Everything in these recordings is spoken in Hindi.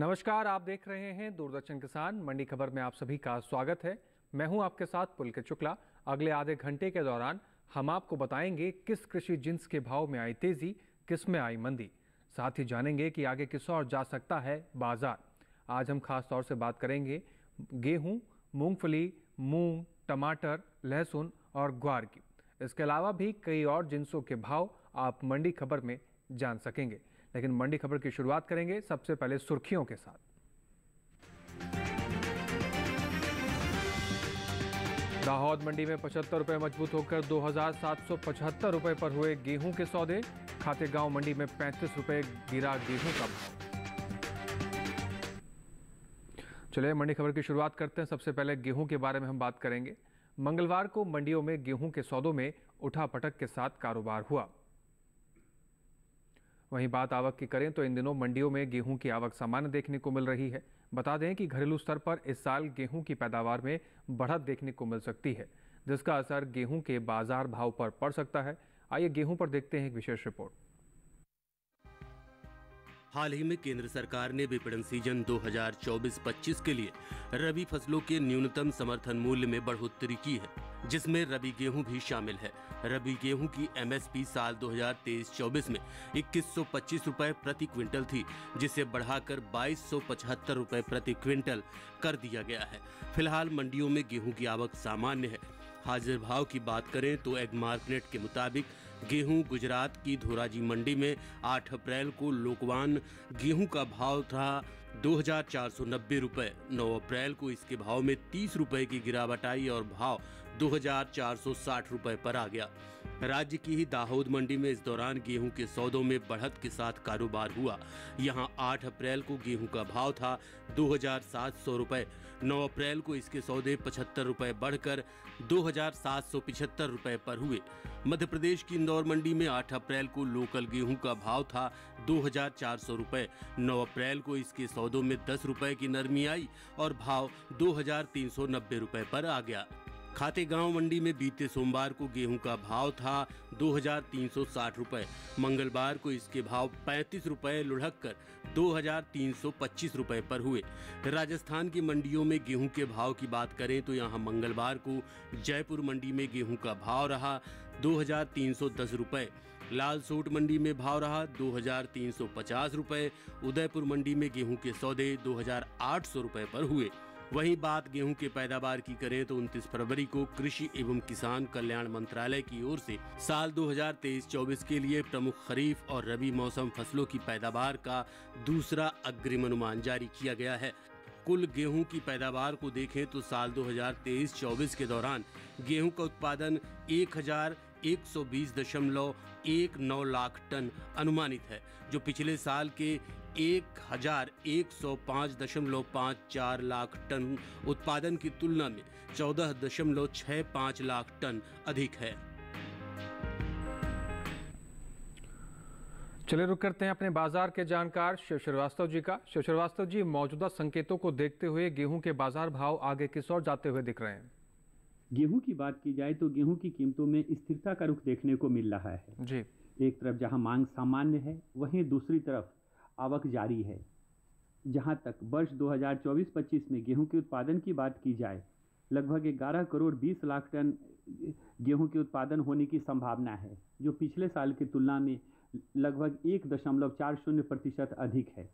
नमस्कार, आप देख रहे हैं दूरदर्शन किसान। मंडी खबर में आप सभी का स्वागत है। मैं हूँ आपके साथ पुलकित शुक्ला। अगले आधे घंटे के दौरान हम आपको बताएँगे किस कृषि जिन्स के भाव में आई तेज़ी, किसमें आई मंदी। साथ ही जानेंगे कि आगे किस और जा सकता है बाज़ार। आज हम खास तौर से बात करेंगे गेहूँ, मूंगफली, मूंग, टमाटर, लहसुन और ग्वार की। इसके अलावा भी कई और जिनसों के भाव आप मंडी खबर में जान सकेंगे। लेकिन मंडी खबर की शुरुआत करेंगे सबसे पहले सुर्खियों के साथ। दाहोद मंडी में पचहत्तर रुपए मज़बूत होकर दो हज़ार सात सौ पचहत्तर रुपए पर हुए गेहूँ के सौदे। खाते गाँव मंडी में पैंतीस रुपए गिरा गेहूँ का भाव। चलिए, मंडी खबर की शुरुआत करते हैं। सबसे पहले गेहूँ के बारे में हम बात करेंगे। मंगलवार को मंडियों में गेहूँ के सौदों में उठापटक के साथ कारोबार हुआ। वहीं बात आवक की करें तो इन दिनों मंडियों में गेहूँ की आवक सामान्य देखने को मिल रही है। बता दें कि घरेलू स्तर पर इस साल गेहूँ की पैदावार में बढ़त देखने को मिल सकती है, जिसका असर गेहूँ के बाज़ार भाव पर पड़ सकता है। आइए गेहूँ पर देखते हैं एक विशेष रिपोर्ट। हाल ही में केंद्र सरकार ने विपणन सीज़न 2024-25 के लिए रबी फ़सलों के न्यूनतम समर्थन मूल्य में बढ़ोतरी की है, जिसमें रबी गेहूँ भी शामिल है। रबी गेहूँ की एमएसपी साल 2023-24 में इक्कीस सौ रुपए प्रति क्विंटल थी, जिसे बढ़ाकर बाईस सौ रुपए प्रति क्विंटल कर दिया गया है। फ़िलहाल मंडियों में गेहूँ की आवक सामान्य है। हाजिर भाव की बात करें तो एग मार्केट के मुताबिक गेहूँ गुजरात की धोराजी मंडी में 8 अप्रैल को लोकवान गेहूँ का भाव था दो हज़ार चार सौ नब्बे नौ अप्रैल को इसके भाव में तीस रुपए की गिरावट आई और भाव दो हज़ार चार सौ साठ पर आ गया। राज्य की ही दाहोद मंडी में इस दौरान गेहूँ के सौदों में बढ़त के साथ कारोबार हुआ। यहाँ 8 अप्रैल को गेहूँ का भाव था दो हज़ार सात सौ रुपये 9 अप्रैल को इसके सौदे पचहत्तर रुपए बढ़कर दो रुपए पर हुए। मध्य प्रदेश की इंदौर मंडी में 8 अप्रैल को लोकल गेहूँ का भाव था दो रुपए। 9 अप्रैल को इसके सौदों में दस रुपए की नरमी आई और भाव दो रुपए पर आ गया। खाते गाँव मंडी में बीते सोमवार को गेहूँ का भाव था दो हज़ार तीन सौ साठ रुपए। मंगलवार को इसके भाव पैंतीस रुपए लुढ़क कर दो हज़ार तीन सौ पच्चीस रुपए पर हुए। राजस्थान की मंडियों में गेहूँ के भाव की बात करें तो यहाँ मंगलवार को जयपुर मंडी में गेहूँ का भाव रहा दो हज़ार तीन सौ दस रुपए। लाल सूट मंडी में भाव रहा दो हज़ार तीन सौ पचास रुपए। उदयपुर मंडी में गेहूँ के सौदे दो हज़ार आठ सौ रुपए पर हुए। वहीं बात गेहूँ के पैदावार की करें तो 29 फरवरी को कृषि एवं किसान कल्याण मंत्रालय की ओर से साल 2023-24 के लिए प्रमुख खरीफ और रबी मौसम फ़सलों की पैदावार का दूसरा अग्रिम अनुमान जारी किया गया है। कुल गेहूँ की पैदावार को देखें तो साल 2023-24 के दौरान गेहूँ का उत्पादन एक हज़ार एक सौ बीस दशमलव एक नौ लाख टन अनुमानित है, जो पिछले साल के एक हज़ार एक सौ पाँच दशमलव पाँच चार लाख टन उत्पादन की तुलना में चौदह दशमलव छः पाँच लाख टन अधिक है। चलिए रुक करते हैं अपने बाज़ार के जानकार शिव श्रीवास्तव जी का। शिव श्रीवास्तव जी मौजूदा संकेतों को देखते हुए गेहूँ के बाज़ार भाव आगे किस ओर जाते हुए दिख रहे हैं? गेहूँ की बात की जाए तो गेहूँ की कीमतों में स्थिरता का रुख देखने को मिल रहा है। जी। एक तरफ़ जहाँ मांग सामान्य है वहीं दूसरी तरफ़ आवक जारी है। जहाँ तक वर्ष 2024-25 में गेहूँ के उत्पादन की बात की जाए, लगभग 11 करोड़ 20 लाख टन गेहूँ के उत्पादन होने की संभावना है, जो पिछले साल की तुलना में लगभग एक दशमलव चार शून्य प्रतिशत अधिक है।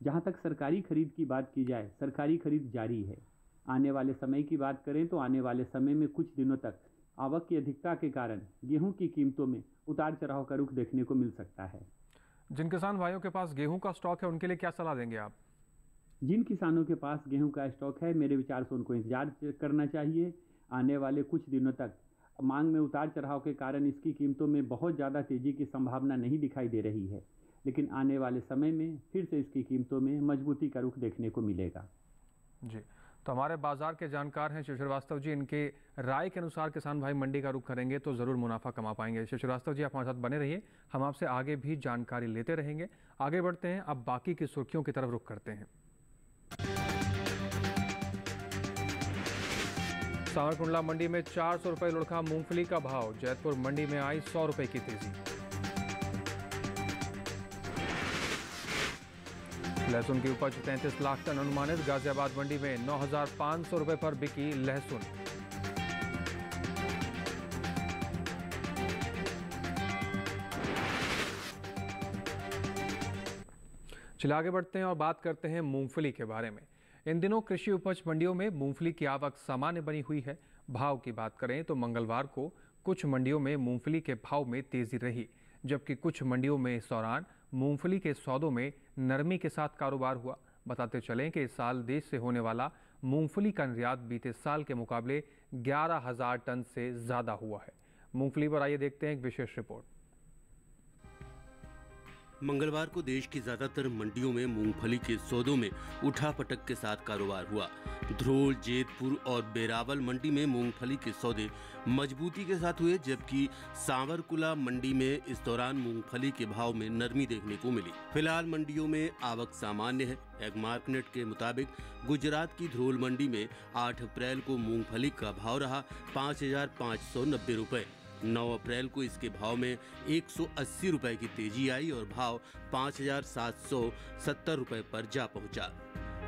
जहाँ तक सरकारी खरीद की बात की जाए, सरकारी खरीद जारी है। आने वाले समय की बात करें तो आने वाले समय में कुछ दिनों तक आवक की अधिकता के कारण गेहूँ की कीमतों में उतार चढ़ाव का रुख देखने को मिल सकता है। जिन किसान भाइयों के पास गेहूँ का स्टॉक है उनके लिए क्या सलाह देंगे आप? जिन किसानों के पास गेहूँ का स्टॉक है मेरे विचार से उनको इंतज़ार करना चाहिए। आने वाले कुछ दिनों तक मांग में उतार चढ़ाव के कारण इसकी कीमतों में बहुत ज़्यादा तेज़ी की संभावना नहीं दिखाई दे रही है। लेकिन आने वाले समय में फिर से इसकी कीमतों में मजबूती का रुख देखने को मिलेगा। जी। तो हमारे बाज़ार के जानकार हैं शिव श्रीवास्तव जी। इनके राय के अनुसार किसान भाई मंडी का रुख करेंगे तो ज़रूर मुनाफा कमा पाएँगे। शिव श्रीवास्तव जी, आप हमारे साथ बने रहिए। हम आपसे आगे भी जानकारी लेते रहेंगे। आगे बढ़ते हैं। अब बाकी की सुर्खियों की तरफ़ रुख करते हैं। सावरकुंडला मंडी में चार सौ रुपये लुढ़का मूंगफली का भाव। जैतपुर मंडी में आई सौ रुपये की तेज़ी। लहसुन की उपज 33 लाख टन अनुमानित गाजियाबाद मंडी में 9,500 रुपए पर बिकी लहसुन। चलिए आगे बढ़ते हैं और बात करते हैं मूंगफली के बारे में। इन दिनों कृषि उपज मंडियों में मूंगफली की आवक सामान्य बनी हुई है। भाव की बात करें तो मंगलवार को कुछ मंडियों में मूंगफली के भाव में तेज़ी रही जबकि कुछ मंडियों में इस दौरान मूंगफली के सौदों में नरमी के साथ कारोबार हुआ। बताते चलें कि इस साल देश से होने वाला मूंगफली का निर्यात बीते साल के मुकाबले ग्यारह हज़ार टन से ज़्यादा हुआ है। मूंगफली पर आइए देखते हैं एक विशेष रिपोर्ट। मंगलवार को देश की ज़्यादातर मंडियों में मूंगफली के सौदों में उठा पटक के साथ कारोबार हुआ। ध्रोल जेतपुर और बेरावल मंडी में मूंगफली के सौदे मजबूती के साथ हुए, जबकि सांवरकुला मंडी में इस दौरान मूंगफली के भाव में नरमी देखने को मिली। फ़िलहाल मंडियों में आवक सामान्य है। एगमार्कनेट के मुताबिक, गुजरात की ध्रोल मंडी में 8 अप्रैल को मूंगफली का भाव रहा पाँच हज़ार पाँच सौ नब्बे 9 अप्रैल को इसके भाव में एक रुपए की तेज़ी आई और भाव पाँच हज़ार पर जा पहुँचा।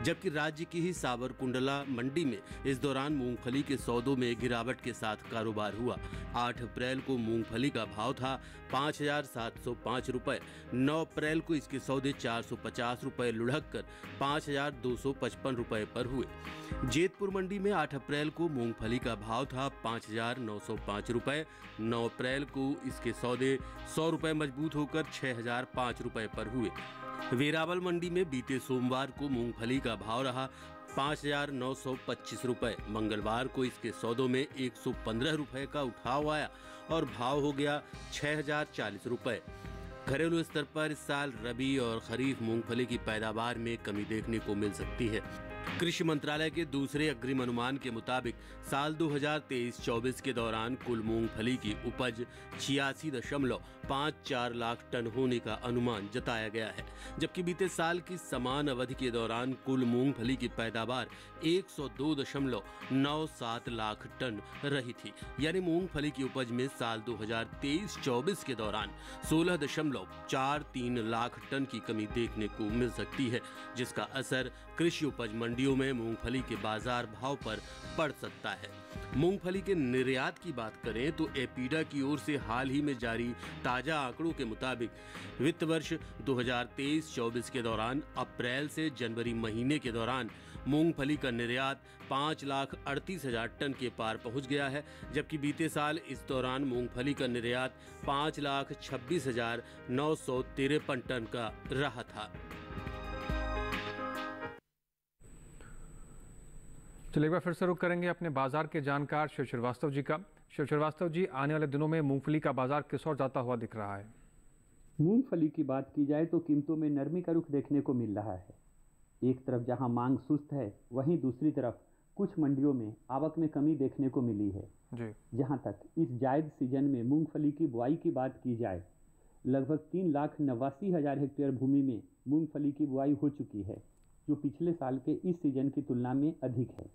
जबकि राज्य की ही सावरकुंडला मंडी में इस दौरान मूंगफली के सौदों में गिरावट के साथ कारोबार हुआ। 8 अप्रैल को मूंगफली का भाव था पाँच हज़ार सात सौ पाँच रुपए नौ अप्रैल को इसके सौदे चार सौ पचास रुपए लुढ़क कर पाँच हज़ार दो सौ पचपन रुपए पर हुए। जेतपुर मंडी में 8 अप्रैल को मूंगफली का भाव था पाँच हज़ार नौ सौ पाँच रुपए नौ अप्रैल को इसके सौदे सौ रुपए मज़बूत होकर छह हज़ार पाँच रुपए पर हुए। वेरावल मंडी में बीते सोमवार को मूंगफली का भाव रहा पाँच हज़ार नौ सौ पच्चीस रुपए मंगलवार को इसके सौदों में एक सौ पंद्रह रुपए का उठाव आया और भाव हो गया छह हज़ार चालीस रुपए घरेलू स्तर पर इस साल रबी और खरीफ मूंगफली की पैदावार में कमी देखने को मिल सकती है। कृषि मंत्रालय के दूसरे अग्रिम अनुमान के मुताबिक, साल 2023-24 के दौरान कुल मूंगफली की उपज छियासी दशमलव पाँच चार लाख टन होने का अनुमान जताया गया है, जबकि बीते साल की समान अवधि के दौरान कुल मूंगफली की पैदावार 102.97 लाख टन रही थी। यानी मूंगफली की उपज में साल 2023-24 के दौरान 16.43 लाख टन की कमी देखने को मिल सकती है, जिसका असर कृषि उपज मंडियों में मूंगफली के बाज़ार भाव पर पड़ सकता है। मूंगफली के निर्यात की बात करें तो एपीडा की ओर से हाल ही में जारी ताज़ा आंकड़ों के मुताबिक वित्त वर्ष 2023-24 के दौरान, अप्रैल से जनवरी महीने के दौरान मूंगफली का निर्यात पाँच लाख अड़तीस हज़ार टन के पार पहुँच गया है, जबकि बीते साल इस दौरान मूंगफली का निर्यात पाँच लाख छब्बीस हज़ार नौ सौ तिरपन टन का रहा था। चलिए एक बार फिर से रुक करेंगे अपने बाज़ार के जानकार शिव श्रीवास्तव जी का। शिव श्रीवास्तव जी आने वाले दिनों में मूंगफली का बाज़ार किस ओर जाता हुआ दिख रहा है? मूंगफली की बात की जाए तो कीमतों में नरमी का रुख देखने को मिल रहा है। एक तरफ़ जहाँ मांग सुस्त है वहीं दूसरी तरफ़ कुछ मंडियों में आवक में कमी देखने को मिली है। जी। जहाँ तक इस जायद सीज़न में मूंगफली की बुआई की बात की जाए लगभग तीन लाख नवासी हज़ार हेक्टेयर भूमि में मूंगफली की बुआई हो चुकी है जो पिछले साल के इस सीज़न की तुलना में अधिक है।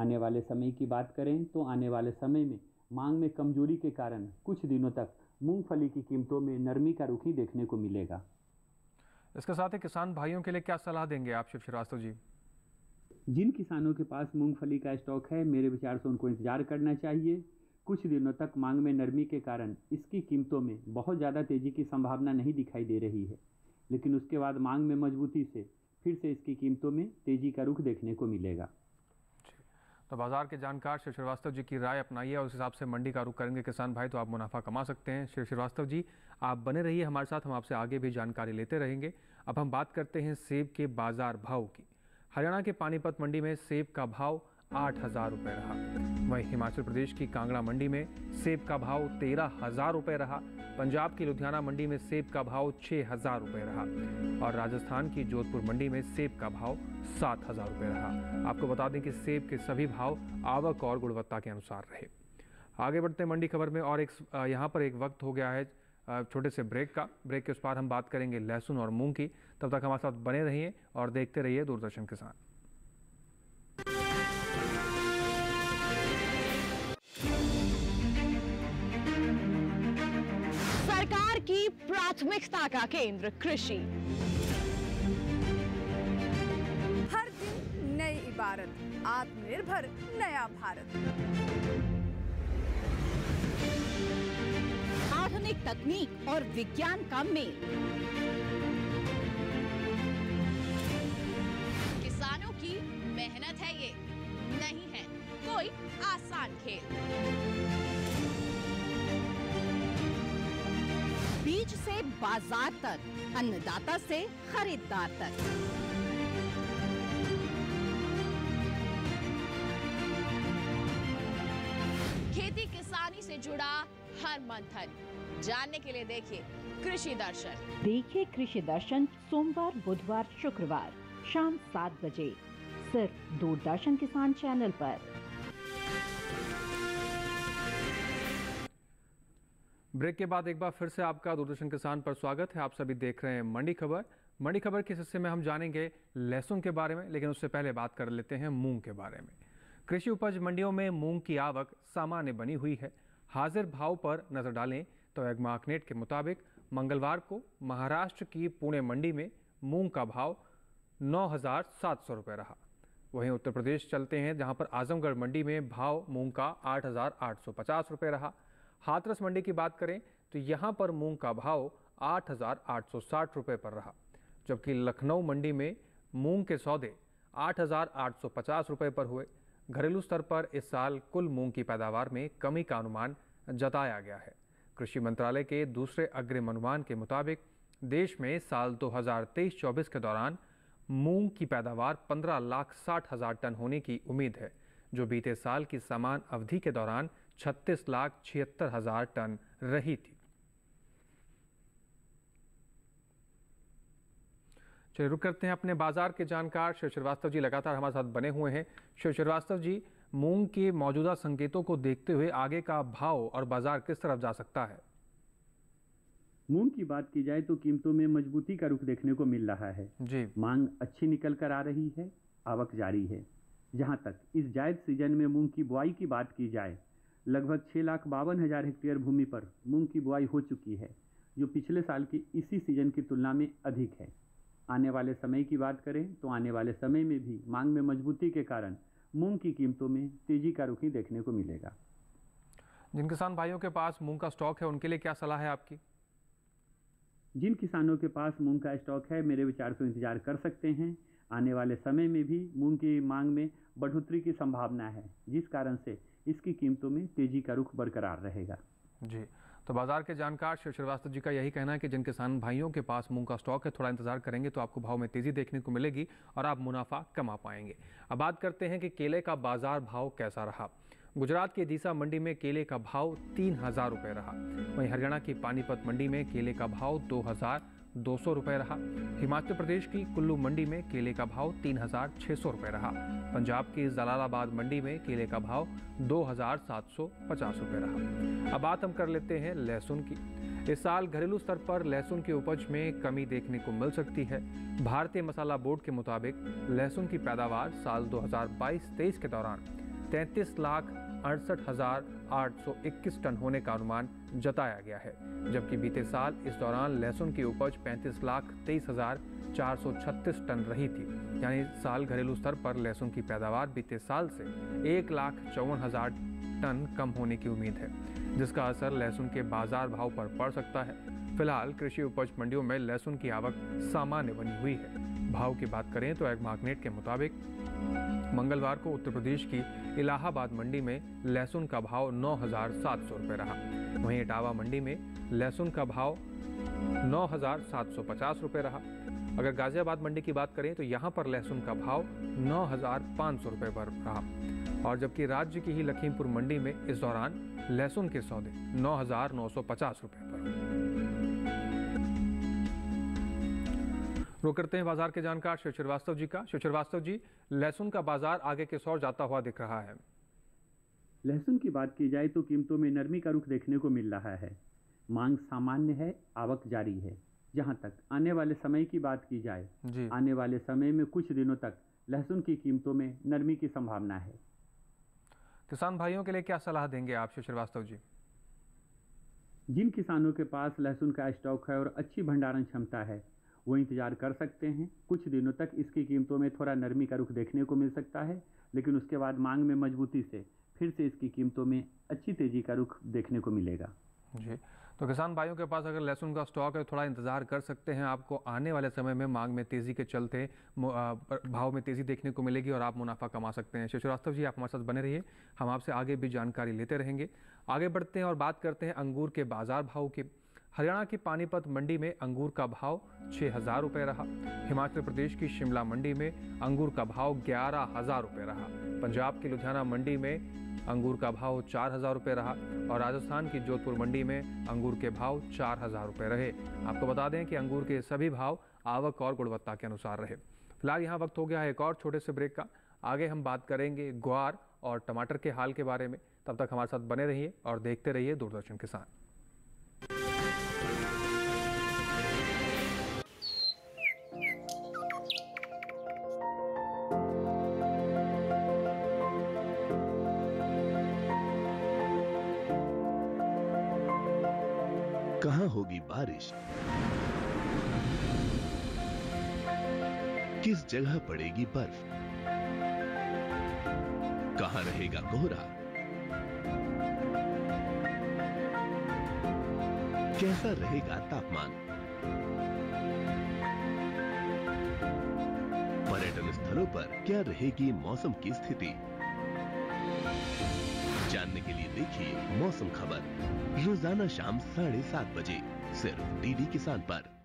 आने वाले समय की बात करें तो आने वाले समय में मांग में कमज़ोरी के कारण कुछ दिनों तक मूंगफली की कीमतों में नरमी का रुख ही देखने को मिलेगा। इसके साथ ही किसान भाइयों के लिए क्या सलाह देंगे आप शिव श्रीवास्तव जी? जिन किसानों के पास मूंगफली का स्टॉक है मेरे विचार से उनको इंतज़ार करना चाहिए। कुछ दिनों तक मांग में नरमी के कारण इसकी कीमतों में बहुत ज़्यादा तेज़ी की संभावना नहीं दिखाई दे रही है। लेकिन उसके बाद मांग में मजबूती से फिर से इसकी कीमतों में तेज़ी का रुख देखने को मिलेगा। तो बाज़ार के जानकार शिव श्रीवास्तव जी की राय अपनाइए और उस हिसाब से मंडी का रुख करेंगे किसान भाई तो आप मुनाफा कमा सकते हैं। शिव श्रीवास्तव जी, आप बने रहिए हमारे साथ, हम आपसे आगे भी जानकारी लेते रहेंगे। अब हम बात करते हैं सेब के बाज़ार भाव की। हरियाणा के पानीपत मंडी में सेब का भाव आठ हज़ार रुपये रहा। वहीं हिमाचल प्रदेश की कांगड़ा मंडी में सेब का भाव तेरह हज़ार रुपये रहा। पंजाब की लुधियाना मंडी में सेब का भाव छः हज़ार रुपये रहा और राजस्थान की जोधपुर मंडी में सेब का भाव सात हज़ार रुपये रहा। आपको बता दें कि सेब के सभी भाव आवक और गुणवत्ता के अनुसार रहे। आगे बढ़ते मंडी खबर में और एक यहाँ पर एक वक्त हो गया है छोटे से ब्रेक का। ब्रेक के उस पार हम बात करेंगे लहसुन और मूंग की। तब तक हमारे साथ बने रहिए और देखते रहिए दूरदर्शन किसान की प्राथमिकता का केंद्र कृषि। हर दिन नई इबारत आत्मनिर्भर नया भारत। आधुनिक तकनीक और विज्ञान का मेल। किसानों की मेहनत है ये नहीं है कोई आसान खेल। बीज से बाज़ार तक, अन्नदाता से खरीदार तक। खेती किसानी से जुड़ा हर मंथन। जानने के लिए देखिए कृषि दर्शन। देखिए कृषि दर्शन सोमवार, बुधवार, शुक्रवार, शाम सात बजे। सिर्फ़ दूरदर्शन किसान चैनल पर। ब्रेक के बाद एक बार फिर से आपका दूरदर्शन किसान पर स्वागत है। आप सभी देख रहे हैं मंडी खबर। मंडी खबर के हिस्से में हम जानेंगे लहसुन के बारे में, लेकिन उससे पहले बात कर लेते हैं मूंग के बारे में। कृषि उपज मंडियों में मूंग की आवक सामान्य बनी हुई है। हाजिर भाव पर नज़र डालें तो एगमार्कनेट के मुताबिक मंगलवार को महाराष्ट्र की पुणे मंडी में मूंग का भाव नौ हज़ार सात सौ रुपये रहा। वहीं उत्तर प्रदेश चलते हैं, जहाँ पर आजमगढ़ मंडी में भाव मूंग का आठ हज़ार आठ सौ पचास रुपये रहा। हाथरस मंडी की बात करें तो यहाँ पर मूंग का भाव आठ रुपये पर रहा, जबकि लखनऊ मंडी में मूंग के सौदे आठ हज़ार आठ सौ पचास रुपये पर हुए। घरेलू स्तर पर इस साल कुल मूंग की पैदावार में कमी का अनुमान जताया गया है। कृषि मंत्रालय के दूसरे अग्रिम अनुमान के मुताबिक, देश में साल 2023-24 के दौरान मूंग की पैदावार 15 लाख साठ हज़ार टन होने की उम्मीद है, जो बीते साल की समान अवधि के दौरान 36 लाख छिहत्तर हज़ार टन रही थी। चलिए रुक करते हैं अपने बाज़ार के जानकार। शिव श्रीवास्तव जी लगातार हमारे साथ बने हुए हैं। शिव श्रीवास्तव जी मूंग के मौजूदा संकेतों को देखते हुए आगे का भाव और बाज़ार किस तरफ़ जा सकता है? मूंग की बात की जाए तो कीमतों में मजबूती का रुख देखने को मिल रहा है। जी। मांग अच्छी निकल कर आ रही है आवक जारी है। जहाँ तक इस जायद सीज़न में मूंग की बुआई की बात की जाए लगभग छः लाख बावन हज़ार हेक्टेयर भूमि पर मूंग की बुआई हो चुकी है जो पिछले साल की इसी सीज़न की तुलना में अधिक है। आने वाले समय की बात करें तो आने वाले समय में भी मांग में मजबूती के कारण मूंग की कीमतों में तेज़ी का रुख ही देखने को मिलेगा। जिन किसान भाइयों के पास मूंग का स्टॉक है उनके लिए क्या सलाह है आपकी? जिन किसानों के पास मूंग का स्टॉक है मेरे विचार से इंतज़ार कर सकते हैं। आने वाले समय में भी मूंग की मांग में बढ़ोतरी की संभावना है जिस कारण से इसकी कीमतों में तेज़ी का रुख बरकरार रहेगा। जी तो बाज़ार के जानकार शिव श्रीवास्तव जी का यही कहना है कि जिन किसान भाइयों के पास मूंग का स्टॉक है, थोड़ा इंतज़ार करेंगे तो आपको भाव में तेज़ी देखने को मिलेगी और आप मुनाफा कमा पाएँगे। अब बात करते हैं कि केले का बाज़ार भाव कैसा रहा। गुजरात के दीसा मंडी में केले का भाव तीन हज़ार रुपये रहा। वहीं हरियाणा की पानीपत मंडी में केले का भाव दो हज़ार दो सौ रहा। हिमाचल प्रदेश की कुल्लू मंडी में केले का भाव तीन हज़ार छः सौ रुपये रहा। पंजाब की जलालाबाद मंडी में केले का भाव दो हज़ार सात सौ पचास रुपये रहा। अब बात हम कर लेते हैं लहसुन की। इस साल घरेलू स्तर पर लहसुन की उपज में कमी देखने को मिल सकती है। भारतीय मसाला बोर्ड के मुताबिक लहसुन की पैदावार साल 2022-23 के दौरान तैंतीस लाख अड़सठ हज़ार आठ सौ इक्कीस टन होने का अनुमान जताया गया है, जबकि बीते साल इस दौरान लहसुन की उपज पैंतीस लाख तेईस हज़ार चार सौ छत्तीस टन रही थी। यानी साल घरेलू स्तर पर लहसुन की पैदावार बीते साल से एक लाख चौवन हज़ार टन कम होने की उम्मीद है, जिसका असर लहसुन के बाज़ार भाव पर पड़ सकता है। फ़िलहाल कृषि उपज मंडियों में लहसुन की आवक सामान्य बनी हुई है। भाव की बात करें तो एगमार्कनेट के मुताबिक मंगलवार को उत्तर प्रदेश की इलाहाबाद मंडी में लहसुन का भाव नौ हज़ार सात सौ रुपये रहा। वहीं इटावा मंडी में लहसुन का भाव नौ हज़ार सात सौ पचास रुपये रहा। अगर गाजियाबाद मंडी की बात करें तो यहाँ पर लहसुन का भाव नौ हज़ार पाँच सौ पर रहा। और जबकि राज्य की ही लखीमपुर मंडी में इस दौरान लहसुन के सौदे नौ हज़ार नौ सौ पचास रुपये पर। रुक करते हैं बाज़ार के जानकार शिव श्रीवास्तव जी का। शिव श्रीवास्तव जी लहसुन का बाज़ार आगे किस ओर जाता हुआ दिख रहा है? लहसुन की बात की जाए तो कीमतों में नरमी का रुख देखने को मिल रहा है। मांग सामान्य है आवक जारी है। जहाँ तक आने वाले समय की बात की जाए आने वाले समय में कुछ दिनों तक लहसुन की कीमतों में नरमी की संभावना है। किसान भाइयों के लिए क्या सलाह देंगे आप शिव श्रीवास्तव जी? जिन किसानों के पास लहसुन का स्टॉक है और अच्छी भंडारण क्षमता है वो इंतज़ार कर सकते हैं। कुछ दिनों तक इसकी कीमतों में थोड़ा नरमी का रुख देखने को मिल सकता है, लेकिन उसके बाद मांग में मजबूती से फिर से इसकी कीमतों में अच्छी तेज़ी का रुख देखने को मिलेगा। जी तो किसान भाइयों के पास अगर लहसुन का स्टॉक है, थोड़ा इंतज़ार कर सकते हैं। आपको आने वाले समय में मांग में तेज़ी के चलते भाव में तेज़ी देखने को मिलेगी और आप मुनाफा कमा सकते हैं। श्रीवास्तव जी, आप हमारे साथ बने रहिए। हम आपसे आगे भी जानकारी लेते रहेंगे। आगे बढ़ते हैं और बात करते हैं अंगूर के बाज़ार भाव की। हरियाणा की पानीपत मंडी में अंगूर का भाव छः हज़ार रुपये रहा। हिमाचल प्रदेश की शिमला मंडी में अंगूर का भाव ग्यारह हज़ार रुपये रहा। पंजाब की लुधियाना मंडी में अंगूर का भाव चार हज़ार रुपये रहा और राजस्थान की जोधपुर मंडी में अंगूर के भाव चार हज़ार रुपये रहे। आपको बता दें कि अंगूर के सभी भाव आवक और गुणवत्ता के अनुसार रहे। फ़िलहाल यहाँ वक्त हो गया है एक और छोटे से ब्रेक का। आगे हम बात करेंगे ग्वार और टमाटर के हाल के बारे में। तब तक हमारे साथ बने रहिए और देखते रहिए दूरदर्शन किसान किस जगह पड़ेगी बर्फ़? कहाँ रहेगा कोहरा? कैसा रहेगा तापमान? पर्यटन स्थलों पर क्या रहेगी मौसम की स्थिति? जानने के लिए देखिए मौसम खबर। रोज़ाना शाम साढ़े सात बजे, सिर्फ़ डीडी किसान पर।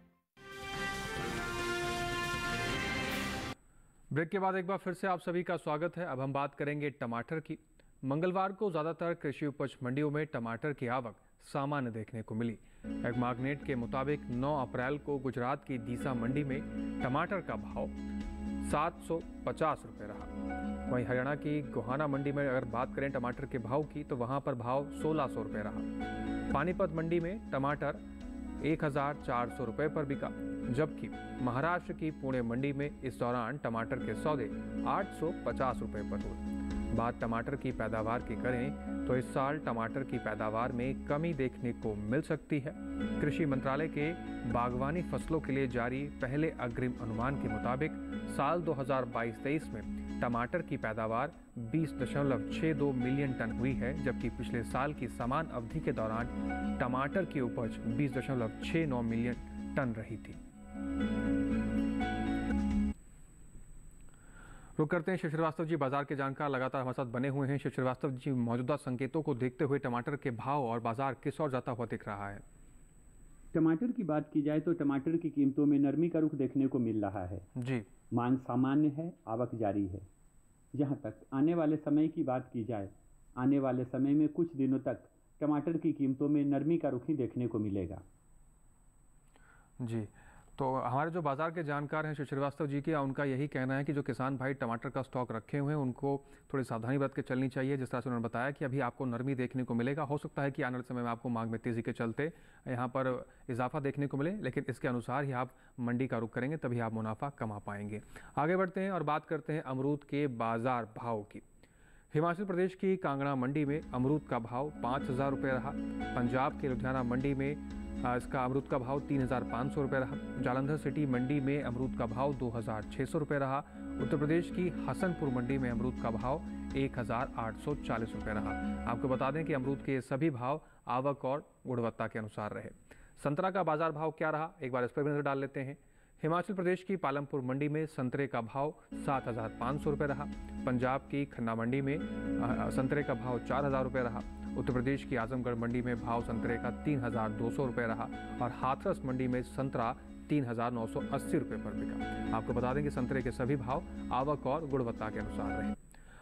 ब्रेक के बाद एक बार फिर से आप सभी का स्वागत है। अब हम बात करेंगे टमाटर की। मंगलवार को ज़्यादातर कृषि उपज मंडियों में टमाटर की आवक सामान्य देखने को मिली। एक मार्गनेट के मुताबिक 9 अप्रैल को गुजरात की दीसा मंडी में टमाटर का भाव सात सौ रहा। वहीं हरियाणा की गोहाना मंडी में अगर बात करें टमाटर के भाव की तो वहाँ पर भाव सोलह सौ रहा। पानीपत मंडी में टमाटर एक हज़ार चार सौ रुपये पर बिका। जबकि महाराष्ट्र की पुणे मंडी में इस दौरान टमाटर के सौदे आठ रुपये पर हुए। बात टमाटर की पैदावार की करें तो इस साल टमाटर की पैदावार में कमी देखने को मिल सकती है। कृषि मंत्रालय के बागवानी फ़सलों के लिए जारी पहले अग्रिम अनुमान के मुताबिक साल 2022-23 में टमाटर की पैदावार 20.62 मिलियन टन हुई है, जबकि पिछले साल की समान अवधि के दौरान टमाटर की उपज 20.69 मिलियन टन रही थी। रुक करते हैं शिव श्रीवास्तव जी। बाज़ार के जानकार लगातार हमारे साथ बने हुए हैं। शिव श्रीवास्तव जी मौजूदा संकेतों को देखते हुए टमाटर के भाव और बाज़ार किस और जाता हुआ दिख रहा है? टमाटर की बात की जाए तो टमाटर की कीमतों में नरमी का रुख देखने को मिल रहा है। जी। मांग सामान्य है आवक जारी है। जहाँ तक आने वाले समय की बात की जाए आने वाले समय में कुछ दिनों तक टमाटर की कीमतों में नरमी का रुख ही देखने को मिलेगा। जी। तो हमारे जो बाज़ार के जानकार हैं श्री श्रीवास्तव जी के, उनका यही कहना है कि जो किसान भाई टमाटर का स्टॉक रखे हुए हैं, उनको थोड़ी सावधानी बरत के चलनी चाहिए। जिस तरह से उन्होंने बताया कि अभी आपको नरमी देखने को मिलेगा, हो सकता है कि आने वाले समय में आपको मांग में तेज़ी के चलते यहाँ पर इजाफा देखने को मिले, लेकिन इसके अनुसार ही आप मंडी का रुख करेंगे, तभी आप मुनाफा कमा पाएँगे। आगे बढ़ते हैं और बात करते हैं अमरूद के बाज़ार भाव की। हिमाचल प्रदेश की कांगड़ा मंडी में अमरूद का भाव पाँच हज़ार रुपये रहा। पंजाब के लुधियाना मंडी में इसका अमरूद का भाव तीन हज़ार पाँच सौ रुपये रहा। जालंधर सिटी मंडी में अमरूद का भाव दो हज़ार छः सौ रुपये रहा। उत्तर प्रदेश की हसनपुर मंडी में अमरूद का भाव एक हज़ार आठ सौ चालीस रुपये रहा। आपको बता दें कि अमरूद के सभी भाव आवक और गुणवत्ता के अनुसार रहे। संतरा का बाज़ार भाव क्या रहा? एक बार इस पर भी नज़र डाल लेते हैं। हिमाचल प्रदेश की पालमपुर मंडी में संतरे का भाव सात हज़ार पाँच सौ रुपये रहा। पंजाब की खन्ना मंडी में संतरे का भाव चार हज़ार रुपये रहा। उत्तर प्रदेश की आजमगढ़ मंडी में भाव संतरे का तीन हज़ार दो सौ रुपये रहा और हाथरस मंडी में संतरा तीन हज़ार नौ सौ अस्सी रुपये पर बिका। आपको बता दें कि संतरे के सभी भाव आवक और गुणवत्ता के अनुसार रहे।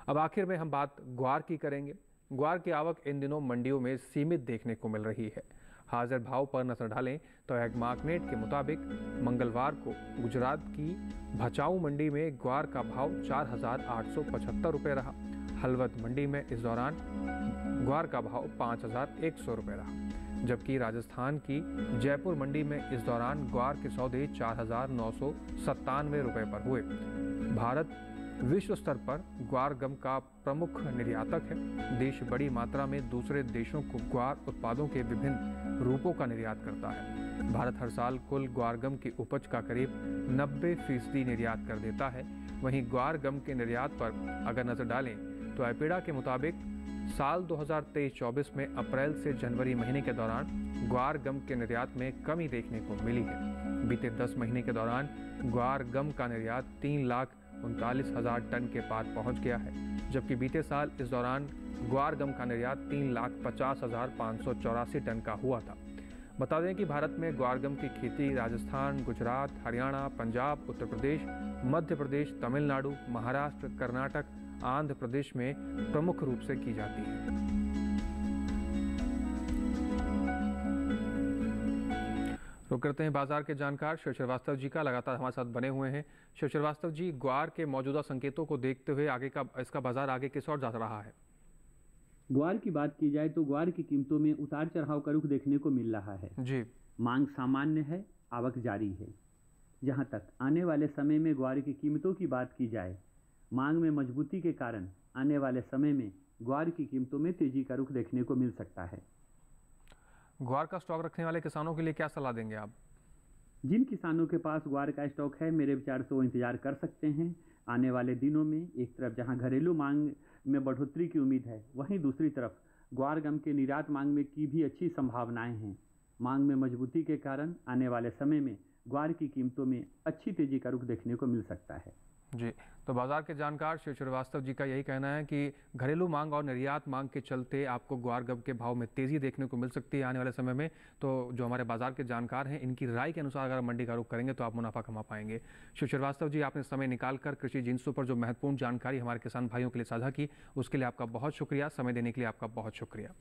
अब आखिर में हम बात ग्वार की करेंगे। ग्वार की आवक इन दिनों मंडियों में सीमित देखने को मिल रही है। हाजिर भाव पर नज़र डालें तो एगमार्कनेट के मुताबिक मंगलवार को गुजरात की भचाऊ मंडी में ग्वार का भाव चार हज़ार आठ सौ पचहत्तर रुपये रहा। हलवत मंडी में इस दौरान ग्वार का भाव पाँच हज़ार एक सौ रुपये रहा। जबकि राजस्थान की जयपुर मंडी में इस दौरान ग्वार के सौदे चार हज़ार नौ सौ सत्तानवे रुपये पर हुए। भारत विश्व स्तर पर ग्वार गम का प्रमुख निर्यातक है। देश बड़ी मात्रा में दूसरे देशों को ग्वार उत्पादों के विभिन्न रूपों का निर्यात करता है। भारत हर साल कुल ग्वार गम की उपज का करीब 90 फ़ीसदी निर्यात कर देता है। वहीं ग्वार गम के निर्यात पर अगर नज़र डालें तो आईपेडा के मुताबिक साल 2023-24 में अप्रैल से जनवरी महीने के दौरान ग्वार गम के निर्यात में कमी देखने को मिली है। बीते 10 महीने के दौरान ग्वार गम का निर्यात तीन लाख उनतालीस हज़ार टन के पार पहुँच गया है, जबकि बीते साल इस दौरान ग्वार गम का निर्यात तीन लाख पचास हज़ार पाँच सौ चौरासी टन का हुआ था। बता दें कि भारत में ग्वारगम की खेती राजस्थान, गुजरात, हरियाणा, पंजाब, उत्तर प्रदेश, मध्य प्रदेश, तमिलनाडु, महाराष्ट्र, कर्नाटक, आंध्र प्रदेश में प्रमुख रूप से की जाती है। रुक करते हैं बाज़ार के जानकार। शिव श्रीवास्तव जी का लगातार हमारे साथ बने हुए हैं। शिव श्रीवास्तव जी ग्वार के मौजूदा संकेतों को देखते हुए आगे का इसका बाज़ार आगे किस ओर जा रहा है? ग्वार की बात की जाए तो ग्वार की कीमतों में उतार चढ़ाव का रुख देखने को मिल रहा है। जी। मांग सामान्य है आवक जारी है। जहाँ तक आने वाले समय में ग्वार की कीमतों की बात की जाए मांग में मजबूती के कारण आने वाले समय में ग्वार की कीमतों में तेज़ी का रुख देखने को मिल सकता है। ग्वार का स्टॉक रखने वाले किसानों के लिए क्या सलाह देंगे आप? जिन किसानों के पास ग्वार का स्टॉक है, मेरे विचार से वो इंतज़ार कर सकते हैं। आने वाले दिनों में एक तरफ़ जहाँ घरेलू मांग में बढ़ोतरी की उम्मीद है, वहीं दूसरी तरफ़ ग्वार गम के निर्यात मांग में की भी अच्छी संभावनाएँ हैं। मांग में मजबूती के कारण आने वाले समय में ग्वार की कीमतों में अच्छी तेज़ी का रुख देखने को मिल सकता है। जी तो बाज़ार के जानकार शिव श्रीवास्तव जी का यही कहना है कि घरेलू मांग और निर्यात मांग के चलते आपको ग्वार गम के भाव में तेज़ी देखने को मिल सकती है आने वाले समय में। तो जो हमारे बाज़ार के जानकार हैं, इनकी राय के अनुसार अगर मंडी का रुख करेंगे तो आप मुनाफा कमा पाएँगे। शिव श्रीवास्तव जी, आपने समय निकालकर कृषि जिनसों पर जो महत्वपूर्ण जानकारी हमारे किसान भाइयों के लिए साझा की, उसके लिए आपका बहुत शुक्रिया। समय देने के लिए आपका बहुत शुक्रिया।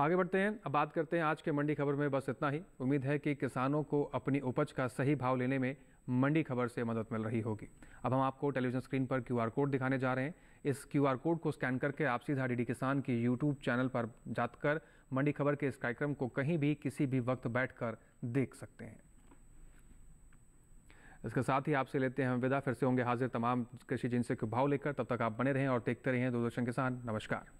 आगे बढ़ते हैं, अब बात करते हैं आज के मंडी खबर में, बस इतना ही। उम्मीद है कि किसानों को अपनी उपज का सही भाव लेने में मंडी खबर से मदद मिल रही होगी। अब हम आपको टेलीविज़न स्क्रीन पर क्यूआर कोड दिखाने जा रहे हैं। इस क्यूआर कोड को स्कैन करके आप सीधा डीडी किसान की यूट्यूब चैनल पर जाकर मंडी खबर के इस कार्यक्रम को कहीं भी, किसी भी वक्त बैठकर देख सकते हैं। इसके साथ ही आपसे लेते हैं हम विदा। फिर से होंगे हाजिर तमाम कृषि जिनसे भाव लेकर। तब तक आप बने रहें और देखते रहें दूरदर्शन किसान। नमस्कार।